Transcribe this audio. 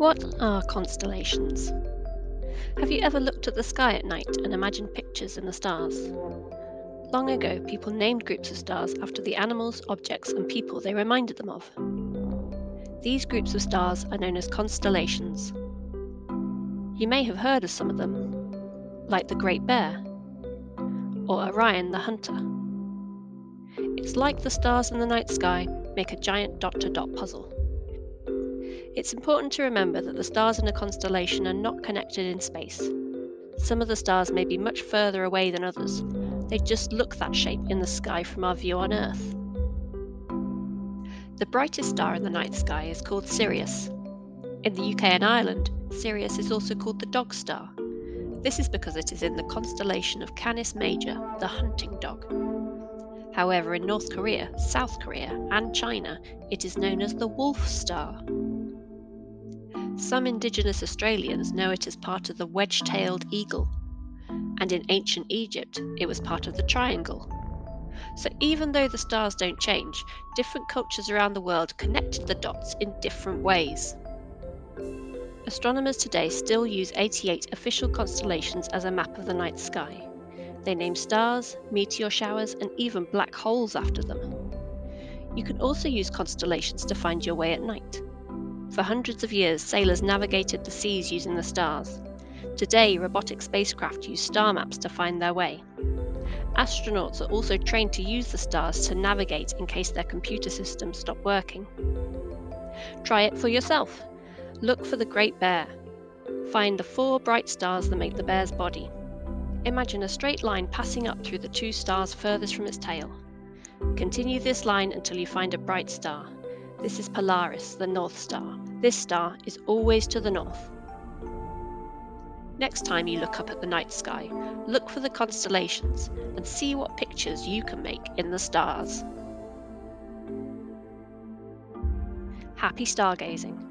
What are constellations? Have you ever looked at the sky at night and imagined pictures in the stars? Long ago, people named groups of stars after the animals, objects, and people they reminded them of. These groups of stars are known as constellations. You may have heard of some of them, like the Great Bear or Orion the Hunter. It's like the stars in the night sky make a giant dot to dot puzzle. It's important to remember that the stars in a constellation are not connected in space. Some of the stars may be much further away than others. They just look that shape in the sky from our view on Earth. The brightest star in the night sky is called Sirius. In the UK and Ireland, Sirius is also called the Dog Star. This is because it is in the constellation of Canis Major, the hunting dog. However, in North Korea, South Korea, and China, it is known as the Wolf Star. Some indigenous Australians know it as part of the wedge tailed eagle, and in ancient Egypt it was part of the triangle. So, even though the stars don't change, different cultures around the world connected the dots in different ways. Astronomers today still use 88 official constellations as a map of the night sky. They name stars, meteor showers, and even black holes after them. You can also use constellations to find your way at night. For hundreds of years, sailors navigated the seas using the stars. Today, robotic spacecraft use star maps to find their way. Astronauts are also trained to use the stars to navigate in case their computer systems stop working. Try it for yourself. Look for the Great Bear. Find the four bright stars that make the bear's body. Imagine a straight line passing up through the two stars furthest from its tail. Continue this line until you find a bright star. This is Polaris, the North Star. This star is always to the north. Next time you look up at the night sky, look for the constellations and see what pictures you can make in the stars. Happy stargazing!